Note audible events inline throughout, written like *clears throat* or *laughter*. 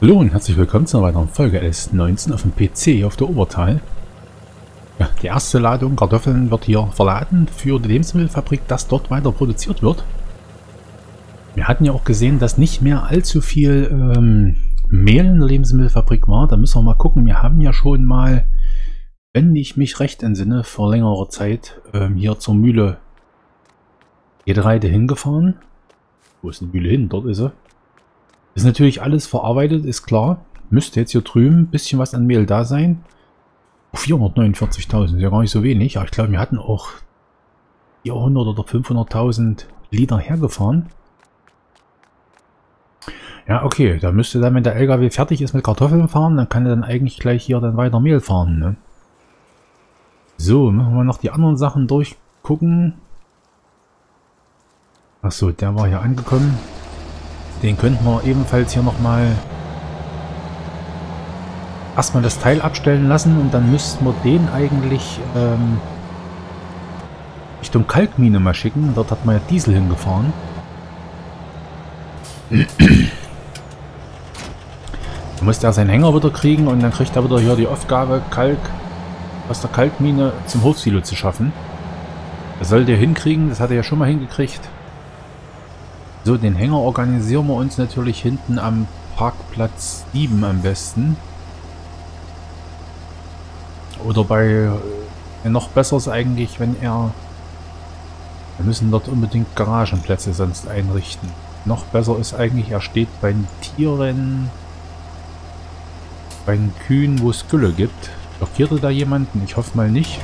Hallo und herzlich willkommen zu einer weiteren Folge LS19 auf dem PC auf der Obertal. Ja, die erste Ladung Kartoffeln wird hier verladen für die Lebensmittelfabrik, dass dort weiter produziert wird. Wir hatten ja auch gesehen, dass nicht mehr allzu viel ähm, Mehl in der Lebensmittelfabrik war. Da müssen wir mal gucken. Wir haben ja schon mal, wenn ich mich recht entsinne, vor längerer Zeit ähm, hier zur Mühle Getreide hingefahren. Wo ist die Mühle hin? Dort ist sie. Ist natürlich alles verarbeitet, ist klar. Müsste jetzt hier drüben ein bisschen was an Mehl da sein. 449.000, ja gar nicht so wenig. Aber ich glaube, wir hatten auch 400 oder 500.000 Liter hergefahren. Ja, okay, da müsste dann, wenn der LKW fertig ist mit Kartoffeln fahren, dann kann er dann eigentlich gleich hier dann weiter Mehl fahren. Ne? So, machen wir noch die anderen Sachen durchgucken. Achso, der war hier angekommen. Den könnten wir ebenfalls hier nochmal erstmal das Teil abstellen lassen und dann müssten wir den eigentlich ähm, Richtung Kalkmine mal schicken. Dort hat man ja Diesel hingefahren. Da muss er seinen Hänger wieder kriegen und dann kriegt er wieder hier die Aufgabe, Kalk aus der Kalkmine zum Hofsilo zu schaffen. Das sollte er hinkriegen, das hat er ja schon mal hingekriegt. So, den Hänger organisieren wir uns natürlich hinten am Parkplatz 7 am besten. Oder bei... Äh, noch besser ist eigentlich, wenn er... Wir müssen dort unbedingt Garagenplätze sonst einrichten. Noch besser ist eigentlich, er steht bei den Tieren... Bei den Kühen, wo es Gülle gibt. Blockierte da jemanden? Ich hoffe mal nicht.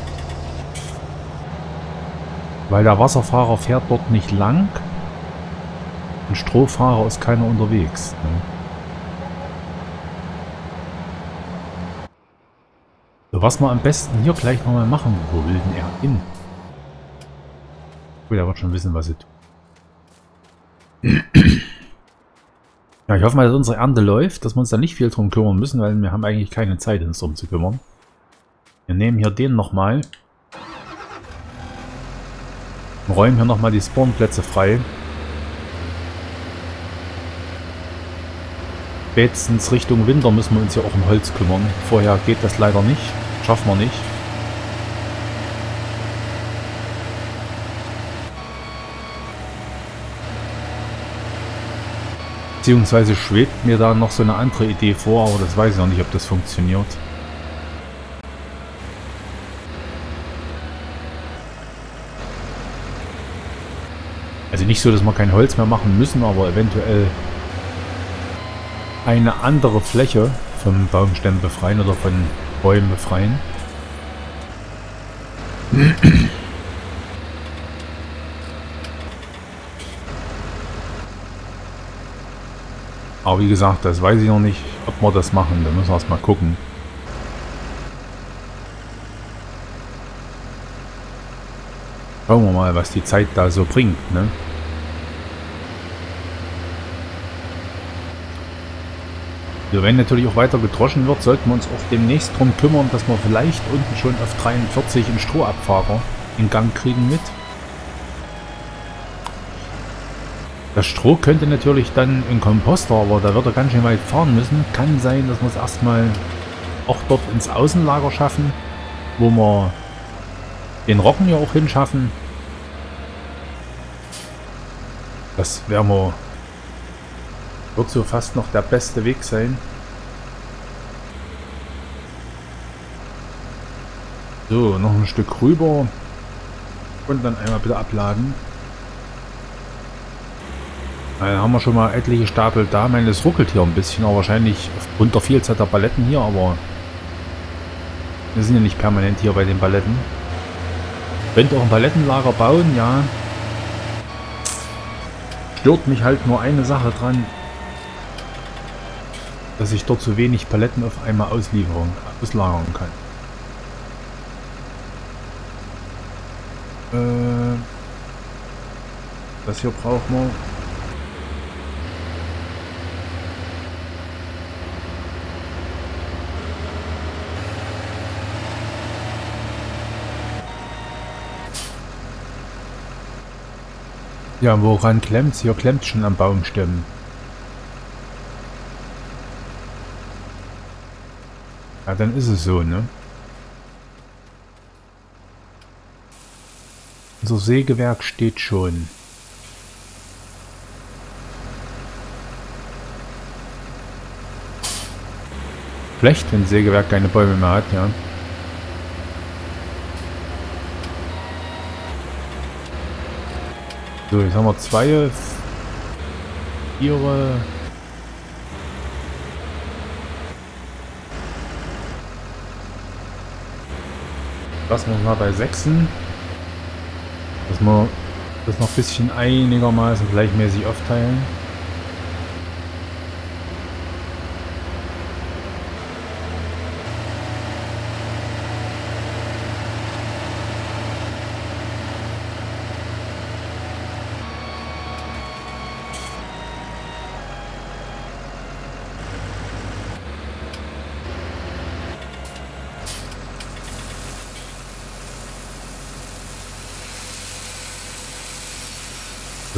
Weil der Wasserfahrer fährt dort nicht lang. Ein Strohfahrer ist keiner unterwegs. Ne? So, was wir am besten hier gleich nochmal machen. Wo will denn er hin? Gut, er wird schon wissen, was er tut. *clears throat* Ja, ich hoffe mal, dass unsere Ernte läuft, dass wir uns da nicht viel drum kümmern müssen, weil wir haben eigentlich keine Zeit, uns drum zu kümmern. Wir nehmen hier den nochmal. Räumen hier nochmal die Spawnplätze frei. Spätestens Richtung Winter müssen wir uns ja auch um Holz kümmern. Vorher geht das leider nicht. Schaffen wir nicht. Beziehungsweise schwebt mir da noch so eine andere Idee vor, aber das weiß ich noch nicht, ob das funktioniert. Also nicht so, dass wir kein Holz mehr machen müssen, aber eventuell eine andere Fläche vom Baumstämmen befreien oder von Bäumen befreien. Aber wie gesagt, das weiß ich noch nicht, ob wir das machen. Da müssen wir erst mal gucken. Schauen wir mal, was die Zeit da so bringt. Ne? Wenn natürlich auch weiter gedroschen wird, sollten wir uns auch demnächst darum kümmern, dass wir vielleicht unten schon auf 43 einen Strohabfahrer in Gang kriegen mit. Das Stroh könnte natürlich dann ein Komposter, aber da wird er ganz schön weit fahren müssen. Kann sein, dass wir es erstmal auch dort ins Außenlager schaffen, wo wir den Rocken ja auch hinschaffen. Das werden wir wird so fast noch der beste Weg sein. So, noch ein Stück rüber. Und dann einmal bitte abladen. Dann haben wir schon mal etliche Stapel da. Ich meine, es ruckelt hier ein bisschen, aber wahrscheinlich aufgrund der Vielzahl der Paletten hier, aber wir sind ja nicht permanent hier bei den Paletten. Könnte auch ein Palettenlager bauen, ja. Stört mich halt nur eine Sache dran dass ich dort so wenig Paletten auf einmal auslagern kann. Äh, das hier brauchen wir. Ja, woran klemmt Hier klemmt schon am Baumstämmen. Ja, dann ist es so, ne? Unser Sägewerk steht schon. Schlecht, wenn Sägewerk keine Bäume mehr hat, ja. So, jetzt haben wir zwei, vier, Lassen wir mal bei 6. Dass wir das noch ein bisschen einigermaßen gleichmäßig aufteilen.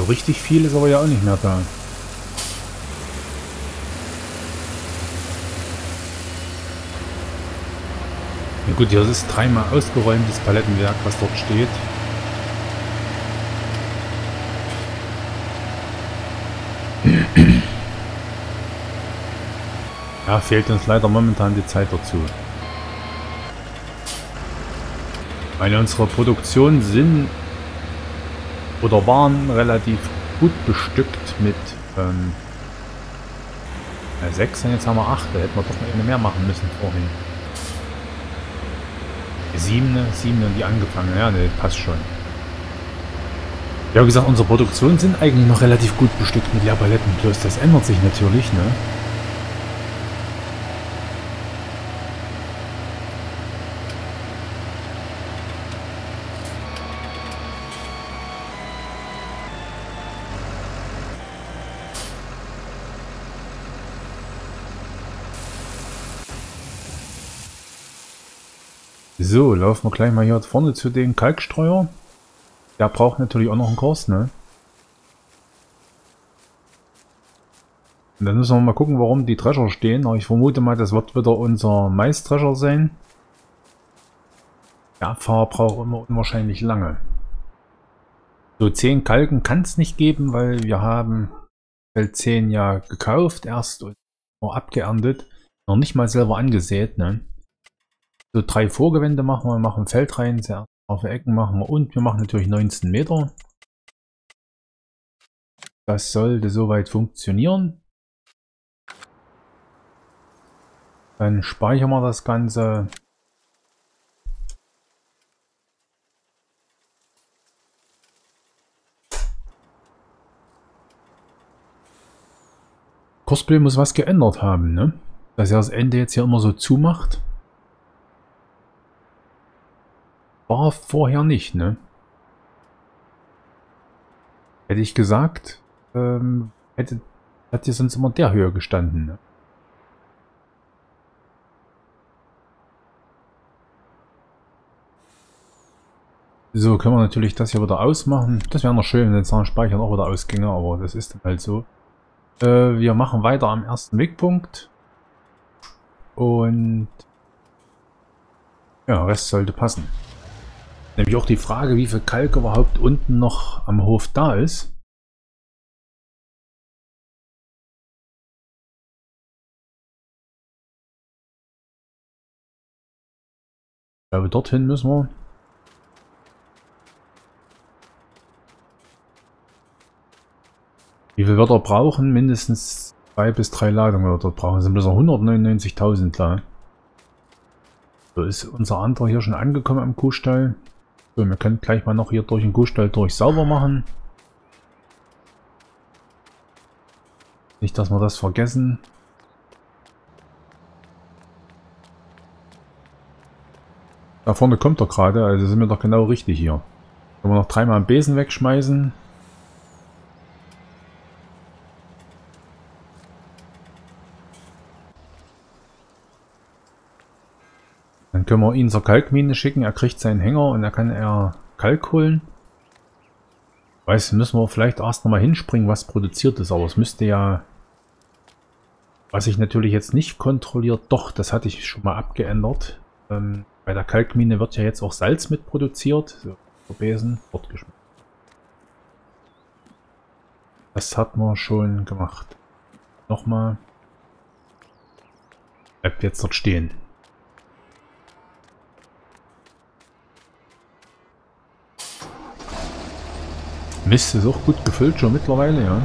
Richtig viel ist aber ja auch nicht mehr da. Ja gut, hier ist dreimal ausgeräumtes Palettenwerk, was dort steht. Ja, fehlt uns leider momentan die Zeit dazu. Meine, unsere Produktionen sind oder waren relativ gut bestückt mit ähm, ja, 6 und jetzt haben wir 8. Da hätten wir doch eine mehr machen müssen vorhin. 7, 7 und die angefangen. Ja, ne, passt schon. Ja, wie gesagt, unsere Produktionen sind eigentlich noch relativ gut bestückt mit Leerpaletten. Bloß das ändert sich natürlich, ne? So, laufen wir gleich mal hier vorne zu dem Kalkstreuer. Der braucht natürlich auch noch einen Kurs, ne? Und dann müssen wir mal gucken, warum die Drescher stehen. Aber ich vermute mal, das wird wieder unser Maisdrescher sein. Der Abfahrer braucht immer unwahrscheinlich lange. So 10 Kalken kann es nicht geben, weil wir haben Feld 10 ja gekauft erst und abgeerntet. Noch nicht mal selber angesät, ne? So drei Vorgewände machen wir, machen Feld rein, sehr auf Ecken machen wir und wir machen natürlich 19 Meter. Das sollte soweit funktionieren. Dann speichern wir das Ganze. Cosplay muss was geändert haben, ne? Dass er das Ende jetzt hier immer so zumacht. War vorher nicht, ne? Hätte ich gesagt, ähm, hätte, hier sonst immer der Höhe gestanden, ne? So, können wir natürlich das hier wieder ausmachen. Das wäre noch schön, wenn es Speichern auch wieder ausginge, aber das ist dann halt so. Äh, wir machen weiter am ersten Wegpunkt. Und ja, Rest sollte passen. Nämlich auch die Frage, wie viel Kalk überhaupt unten noch am Hof da ist. Ich glaube, dorthin müssen wir. Wie viel wird er brauchen? Mindestens zwei bis drei Ladungen wird er brauchen. Das sind bloß 199.000 klar. So ist unser anderer hier schon angekommen am Kuhstall. So, wir können gleich mal noch hier durch den Kuhstall durch sauber machen. Nicht, dass wir das vergessen. Da vorne kommt er gerade, also sind wir doch genau richtig hier. Können wir noch dreimal einen Besen wegschmeißen. Können wir ihn zur Kalkmine schicken. Er kriegt seinen Hänger und er kann er Kalk holen. Weiß, müssen wir vielleicht erst nochmal hinspringen, was produziert ist. Aber es müsste ja... Was ich natürlich jetzt nicht kontrolliert, doch, das hatte ich schon mal abgeändert. Ähm, bei der Kalkmine wird ja jetzt auch Salz mit produziert. So, Besen, fortgeschmissen. Das hat man schon gemacht. Nochmal. Bleibt jetzt dort stehen. Mist, ist auch gut gefüllt schon mittlerweile, ja.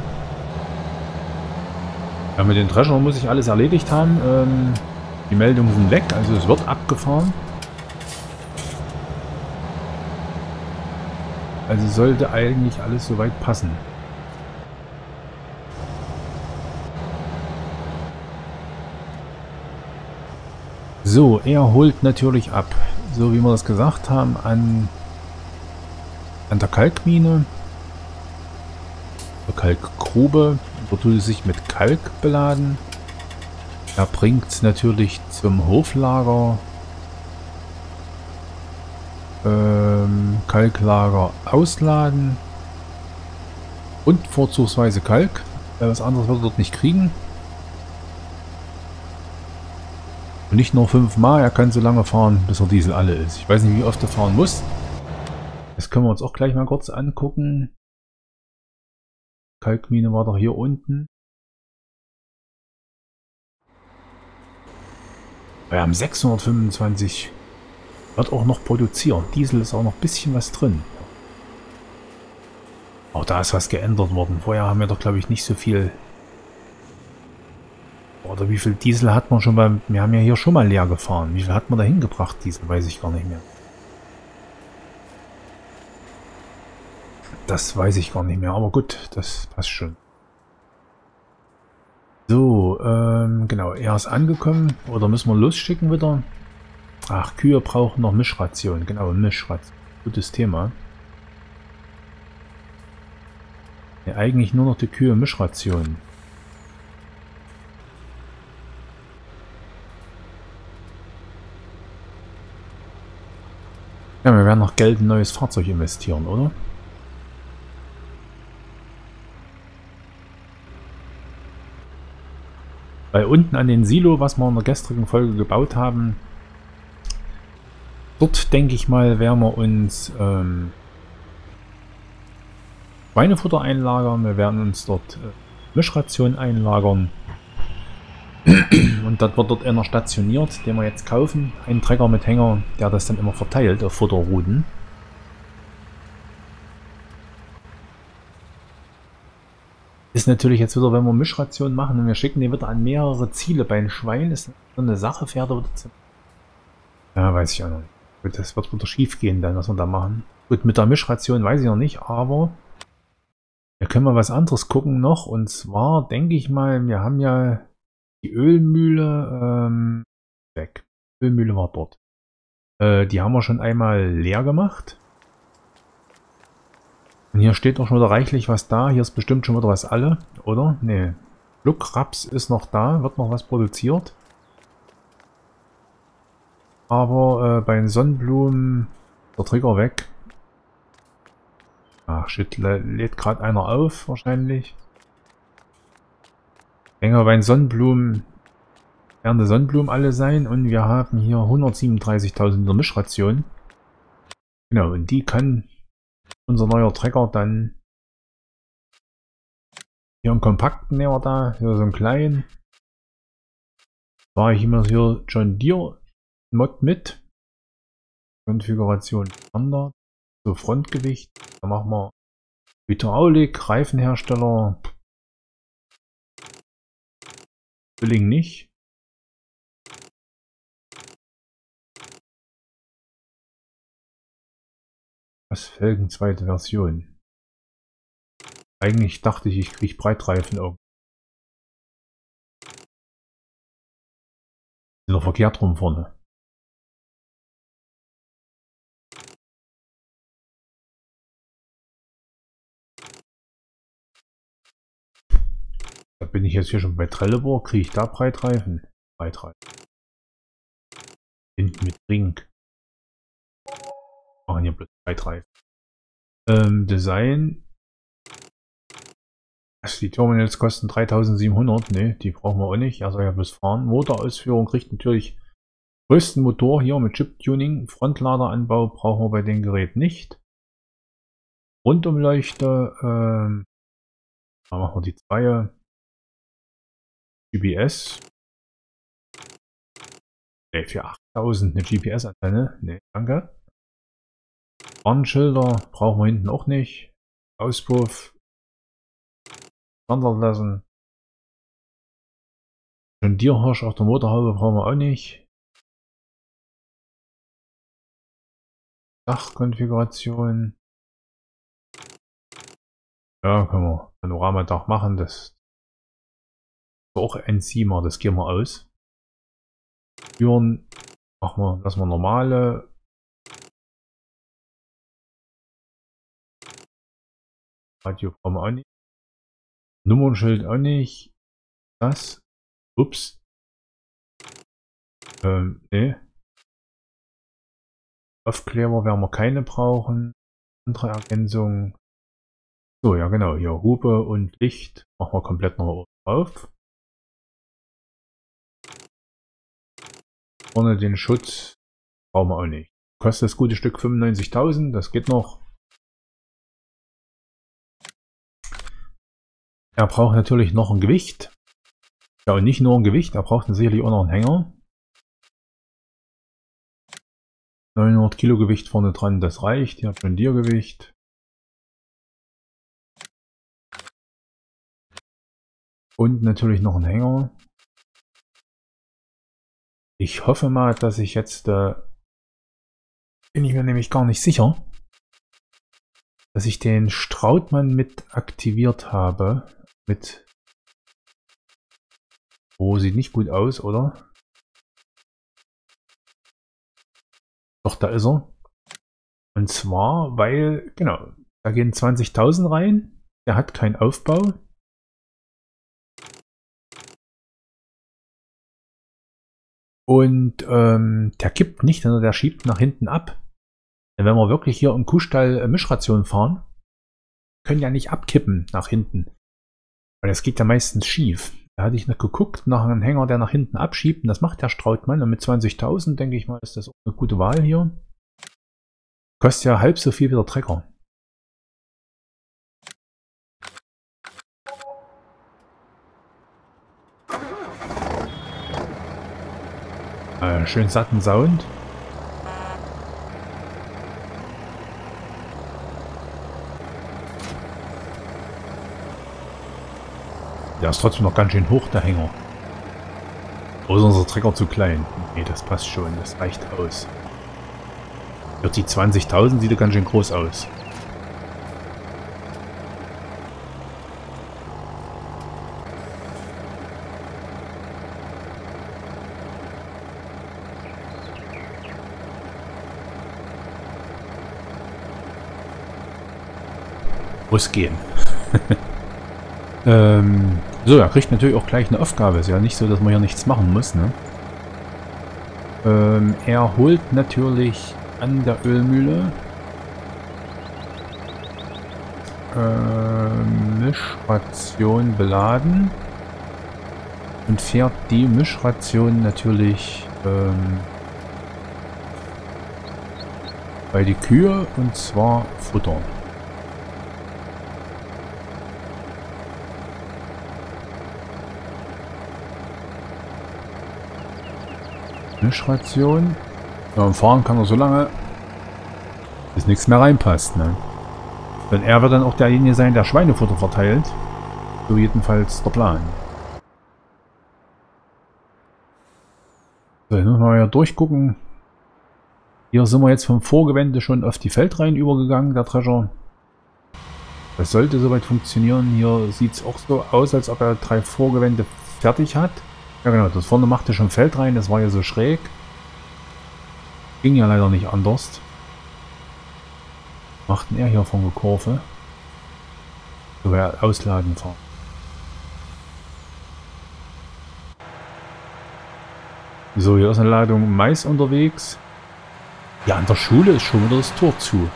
Ja, mit den Drescher muss ich alles erledigt haben. Ähm, die Meldungen sind weg, also es wird abgefahren. Also sollte eigentlich alles soweit passen. So, er holt natürlich ab. So wie wir das gesagt haben, an, an der Kalkmine. Kalkgrube. Es sich mit Kalk beladen. Er bringt natürlich zum Hoflager. Ähm, Kalklager ausladen. Und vorzugsweise Kalk. Was anderes wird er dort nicht kriegen. Und nicht nur fünfmal, er kann so lange fahren, bis er Diesel alle ist. Ich weiß nicht, wie oft er fahren muss. Das können wir uns auch gleich mal kurz angucken. Kalkmine war doch hier unten. Wir haben 625. Wird auch noch produzieren. Diesel ist auch noch ein bisschen was drin. Auch da ist was geändert worden. Vorher haben wir doch, glaube ich, nicht so viel... Oder wie viel Diesel hat man schon beim... Wir haben ja hier schon mal leer gefahren. Wie viel hat man da hingebracht, Diesel? Weiß ich gar nicht mehr. Das weiß ich gar nicht mehr. Aber gut, das passt schon. So, ähm, genau, er ist angekommen. Oder müssen wir losschicken wieder? Ach, Kühe brauchen noch Mischration. Genau, Mischration. Gutes Thema. Ja, eigentlich nur noch die Kühe Mischration. Ja, wir werden noch Geld in ein neues Fahrzeug investieren, oder? Weil unten an den Silo, was wir in der gestrigen Folge gebaut haben, dort denke ich mal, werden wir uns ähm, Schweinefutter einlagern. Wir werden uns dort äh, Mischration einlagern. Und das wird dort einer stationiert, den wir jetzt kaufen. Ein Trecker mit Hänger, der das dann immer verteilt auf Futterrouten. Ist natürlich jetzt wieder, wenn wir Mischration machen und wir schicken den wieder an mehrere Ziele. Bei einem Schwein ist so eine Sache, Pferde zu... Ja, weiß ich auch noch nicht. Gut, das wird wieder schief gehen dann, was wir da machen. Gut, mit der Mischration weiß ich noch nicht, aber wir können mal was anderes gucken noch. Und zwar denke ich mal, wir haben ja die Ölmühle ähm, weg. Ölmühle war dort. Äh, die haben wir schon einmal leer gemacht. Und hier steht auch schon wieder reichlich was da. Hier ist bestimmt schon wieder was alle, oder? Nee. Luckraps ist noch da, wird noch was produziert. Aber äh, bei den Sonnenblumen der Trigger weg. Ach shit, lädt gerade einer auf wahrscheinlich. Ich denke, bei den Sonnenblumen werden die Sonnenblumen alle sein und wir haben hier 137.000 in der Mischration. Genau, und die kann unser neuer Trecker dann hier einen kompakten nehmen wir da, hier so einen kleinen. War ich immer hier John Deere Mod mit. Konfiguration Standard. So Frontgewicht. Da machen wir Hydraulik, Reifenhersteller. Billing nicht. Was Felgen zweite Version. Eigentlich dachte ich, ich kriege Breitreifen irgendwie. Ist doch verkehrt rum vorne. Da bin ich jetzt hier schon bei Trelleborg. Kriege ich da Breitreifen? Breitreifen. Hinten mit Ring machen hier bloß zwei, drei. Ähm, Design. Also die Terminals kosten 3700. Ne, die brauchen wir auch nicht. Er soll ja bloß fahren. Motorausführung kriegt natürlich größten Motor hier mit Chip-Tuning. Frontladeranbau brauchen wir bei dem Gerät nicht. Rundumleuchte. Ähm, da machen wir die zwei. GPS. Ne, für 8000 eine GPS-Antenne. Ne, danke. Warnschilder brauchen wir hinten auch nicht. Auspuff. Wandern lassen. Schon Dierhirsch auf der Motorhaube brauchen wir auch nicht. Dachkonfiguration. Ja, können wir Panoramadach machen. Das ist auch ein Siemer, das gehen wir aus. Türen machen wir, lassen wir normale. Radio brauchen wir auch nicht. Nummernschild auch nicht. Das. Ups. Ähm, ne. Aufkleber werden wir keine brauchen. Andere Ergänzung. So, ja genau, hier Hupe und Licht machen wir komplett noch auf. Vorne den Schutz brauchen wir auch nicht. Kostet das gute Stück 95.000, das geht noch. Er braucht natürlich noch ein Gewicht. Ja, und nicht nur ein Gewicht, er braucht sicherlich auch noch einen Hänger. 900 Kilo Gewicht vorne dran, das reicht. Hier habt ihr ein Diergewicht. Und natürlich noch ein Hänger. Ich hoffe mal, dass ich jetzt, äh, bin ich mir nämlich gar nicht sicher, dass ich den Strautmann mit aktiviert habe. Mit. Oh, sieht nicht gut aus, oder? Doch, da ist er. Und zwar, weil, genau, da gehen 20.000 rein. Der hat keinen Aufbau. Und ähm, der kippt nicht, sondern der schiebt nach hinten ab. Denn wenn wir wirklich hier im Kuhstall äh, Mischration fahren, können ja nicht abkippen nach hinten. Weil das geht ja meistens schief. Da hatte ich noch geguckt nach einem Hänger, der nach hinten abschiebt. Und das macht der Strautmann. Und mit 20.000, denke ich mal, ist das auch eine gute Wahl hier. Kostet ja halb so viel wie der Trecker. Äh, schön satten Sound. Der ist trotzdem noch ganz schön hoch, der Hänger. Oder ist unser Trecker zu klein? Nee, das passt schon, das reicht aus. Wird die 20.000 sieht ganz schön groß aus. Muss gehen. *laughs* ähm, so, er kriegt natürlich auch gleich eine Aufgabe. Ist ja nicht so, dass man hier nichts machen muss. Ne? Ähm, er holt natürlich an der Ölmühle äh, Mischration beladen und fährt die Mischration natürlich ähm, bei die Kühe und zwar Futter. Mischration. Ja, fahren kann er so lange, bis nichts mehr reinpasst. Ne? Denn er wird dann auch derjenige sein, der Schweinefutter verteilt. So jedenfalls der Plan. So, jetzt müssen wir ja durchgucken. Hier sind wir jetzt vom Vorgewende schon auf die Feldreihen übergegangen, der Treasure. Das sollte soweit funktionieren. Hier sieht es auch so aus, als ob er drei Vorgewände fertig hat. Ja genau, das vorne machte schon Feld rein, das war ja so schräg. Ging ja leider nicht anders. Machten er hier von der Kurve. So wäre ausladen fahren. So, hier ist eine Ladung Mais unterwegs. Ja, an der Schule ist schon wieder das Tor zu.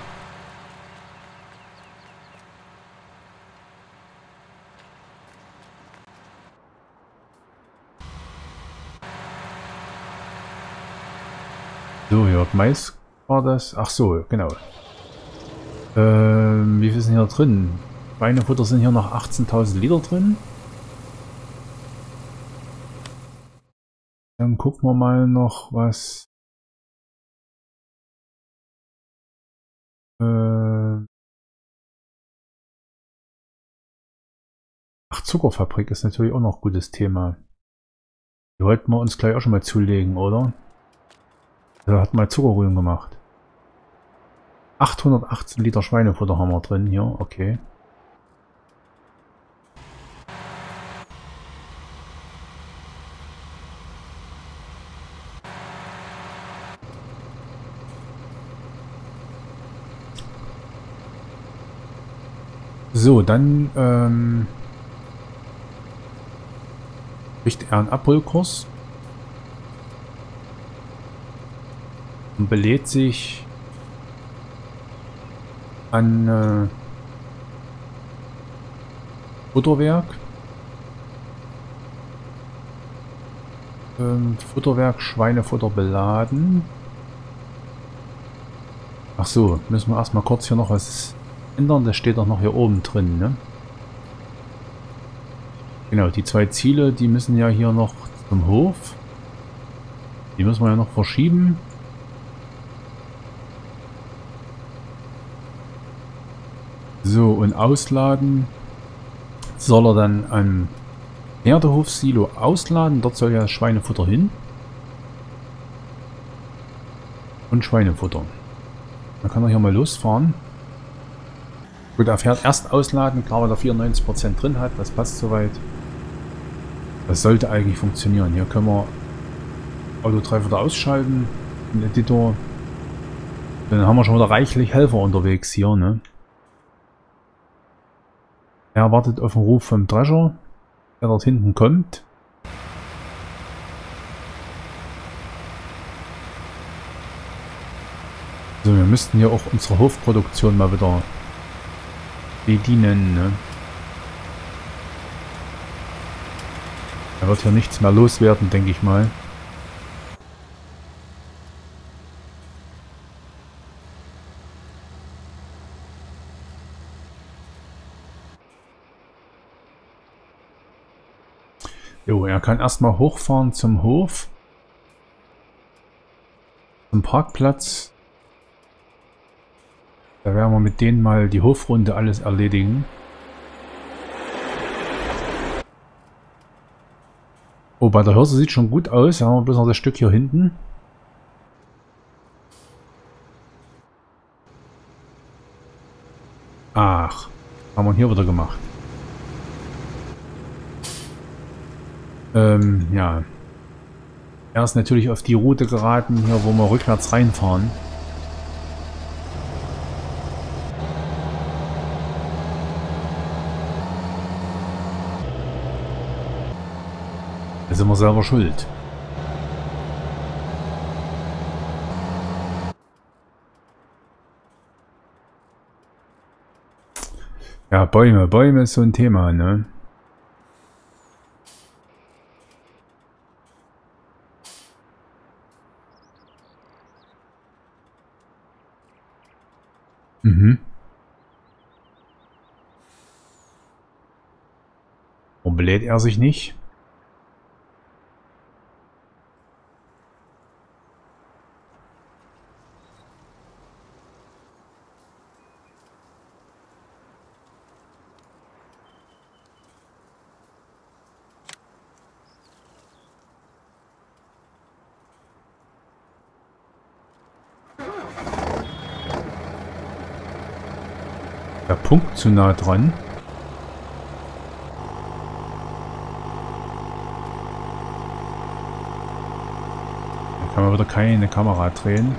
Jörg Mais war das. Ach so, genau. Ähm, wie viel sind hier drin? Schweinefutter sind hier noch 18.000 Liter drin. Dann gucken wir mal noch, was... Äh, Ach, Zuckerfabrik ist natürlich auch noch ein gutes Thema. Die wollten wir uns gleich auch schon mal zulegen, oder? Da hat mal Zuckerrühren gemacht. 818 Liter Schweinefutter haben wir drin hier, okay. So, dann ähm, kriegt er einen Abholkurs und belädt sich an äh, Futterwerk. Ähm, Futterwerk Schweinefutter beladen. Ach so, müssen wir erstmal kurz hier noch was ändern. Das steht doch noch hier oben drin, ne? Genau, die zwei Ziele, die müssen ja hier noch zum Hof. Die müssen wir ja noch verschieben. So, und ausladen soll er dann am Pferdehofsilo ausladen. Dort soll ja Schweinefutter hin. Und Schweinefutter. Dann kann er hier mal losfahren. Gut, er fährt erst ausladen, klar, weil er 94% drin hat. Das passt soweit. Das sollte eigentlich funktionieren. Hier können wir Auto 3 wieder ausschalten, den Editor. Dann haben wir schon wieder reichlich Helfer unterwegs hier, ne? Er wartet auf den Ruf vom Drescher, der dort hinten kommt. So, wir müssten hier auch unsere Hofproduktion mal wieder bedienen, ne? Da wird hier nichts mehr loswerden, denke ich mal. Kann erstmal hochfahren zum Hof. Zum Parkplatz. Da werden wir mit denen mal die Hofrunde alles erledigen. Oh, bei der Hörse sieht schon gut aus. Da haben wir bloß noch das Stück hier hinten. Ach, haben wir hier wieder gemacht. Ähm, ja. Er ist natürlich auf die Route geraten, hier wo wir rückwärts reinfahren. Da sind wir selber schuld. Ja, Bäume. Bäume ist so ein Thema, ne? Mhm. Warum belädt er sich nicht? Punkt zu nah dran. Da kann man wieder keine Kamera drehen.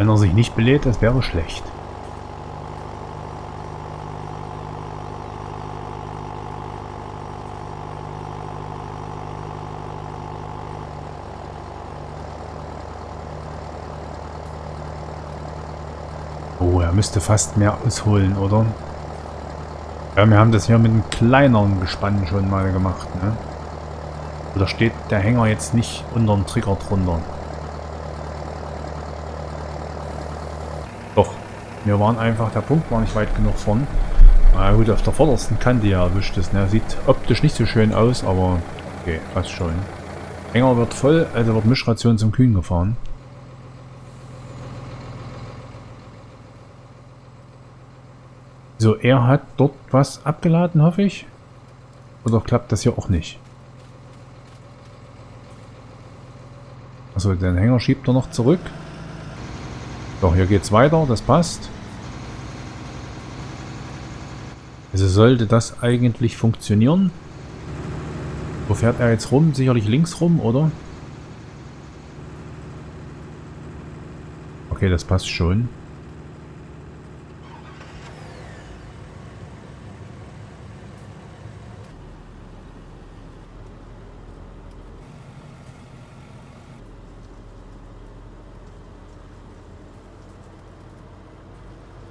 Wenn er sich nicht belädt, das wäre schlecht. Oh, er müsste fast mehr ausholen, oder? Ja, wir haben das hier mit einem kleineren Gespann schon mal gemacht, ne? Also da steht der Hänger jetzt nicht unter dem Trigger drunter. Wir waren einfach, der Punkt war nicht weit genug vorn. Na gut, auf der vordersten Kante ja erwischt ist. Ne? Sieht optisch nicht so schön aus, aber okay, passt schon. Hänger wird voll, also wird Mischration zum Kühn gefahren. So, er hat dort was abgeladen, hoffe ich. Oder klappt das hier auch nicht? Also den Hänger schiebt er noch zurück. Doch, hier geht's weiter, das passt. Also sollte das eigentlich funktionieren. Wo fährt er jetzt rum? Sicherlich links rum, oder? Okay, das passt schon.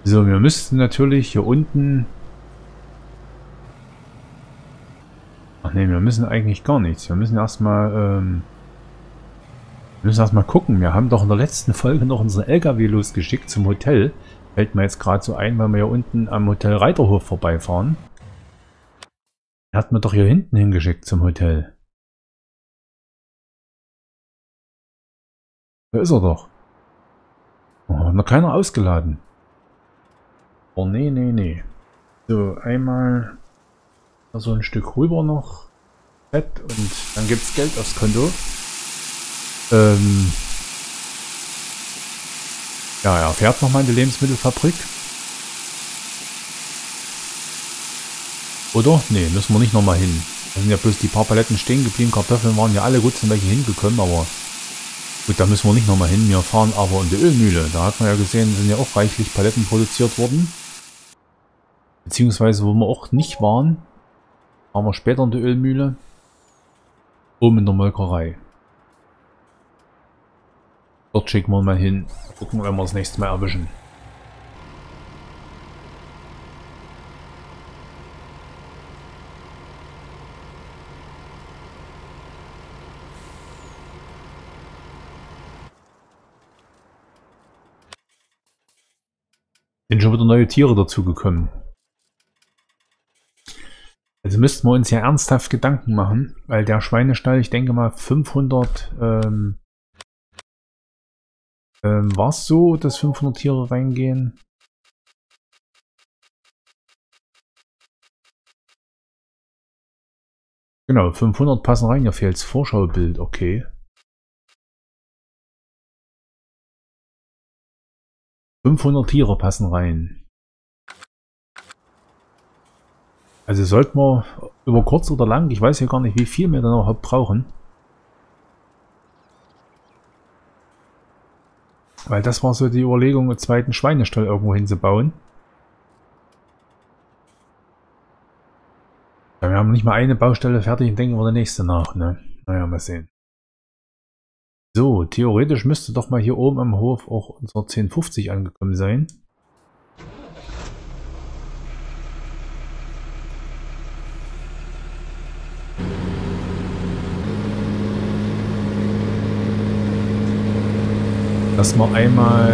So, wir müssten natürlich hier unten... Ach ne, wir müssen eigentlich gar nichts. Wir müssen erstmal... Ähm, wir müssen erstmal gucken. Wir haben doch in der letzten Folge noch unsere LKW losgeschickt zum Hotel. Fällt mir jetzt gerade so ein, weil wir hier unten am Hotel Reiterhof vorbeifahren. Er hat mir doch hier hinten hingeschickt zum Hotel. Da ist er doch. Oh, noch keiner ausgeladen. Oh, nee, nee, nee. So, einmal so ein Stück rüber noch. Fett und dann gibt es Geld aufs Konto. Ähm ja, er fährt nochmal in die Lebensmittelfabrik. Oder? Nee, müssen wir nicht nochmal hin. Da sind ja bloß die paar Paletten stehen geblieben. Kartoffeln waren ja alle gut, sind welche hingekommen, aber gut, da müssen wir nicht nochmal hin. Wir fahren aber in die Ölmühle. Da hat man ja gesehen, sind ja auch reichlich Paletten produziert worden. Beziehungsweise, wo wir auch nicht waren, waren wir später in der Ölmühle. Oben in der Molkerei. Dort schicken wir mal hin. Gucken, wenn wir das nächste Mal erwischen. Sind schon wieder neue Tiere dazugekommen. Also müssten wir uns ja ernsthaft Gedanken machen, weil der Schweinestall, ich denke mal 500, ähm, ähm, war es so, dass 500 Tiere reingehen? Genau, 500 passen rein, hier fehlt das Vorschaubild, okay. 500 Tiere passen rein. Also sollten wir über kurz oder lang, ich weiß ja gar nicht, wie viel wir dann überhaupt brauchen. Weil das war so die Überlegung, einen zweiten Schweinestall irgendwo hinzubauen. Ja, wir haben nicht mal eine Baustelle fertig und denken wir die nächste nach. Ne? Naja, mal sehen. So, theoretisch müsste doch mal hier oben am Hof auch unser 1050 angekommen sein. Dass wir einmal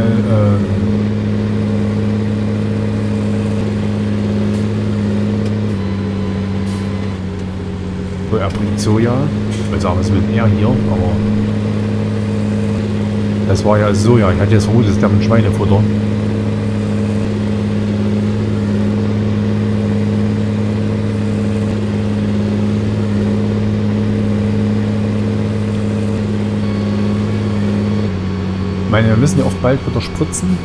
bringt Soja. Ich würde sagen, was will er hier, aber das war ja Soja. Ich hatte jetzt vermutet, das ist der mit Schweinefutter. Meine, wir müssen ja auch bald wieder spritzen.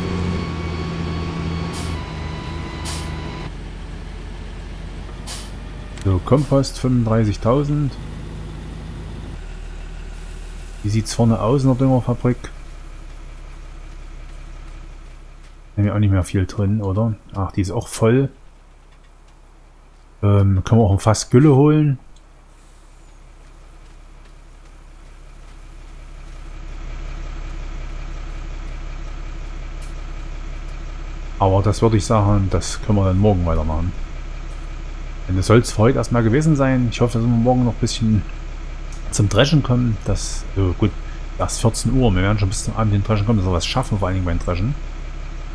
So, Kompost 35.000. Wie sieht es vorne aus in der Düngerfabrik? Haben wir auch nicht mehr viel drin, oder? Ach, die ist auch voll. Ähm, können wir auch ein Fass Gülle holen. Aber das würde ich sagen, das können wir dann morgen weitermachen. Denn das soll es für heute erstmal gewesen sein. Ich hoffe, dass wir morgen noch ein bisschen zum Dreschen kommen. Das, äh, gut, erst 14 Uhr. Wir werden schon bis zum Abend den Dreschen kommen, dass wir was schaffen, vor allen Dingen beim Dreschen.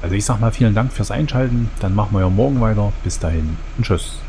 Also ich sag mal vielen Dank fürs Einschalten. Dann machen wir ja morgen weiter. Bis dahin und tschüss.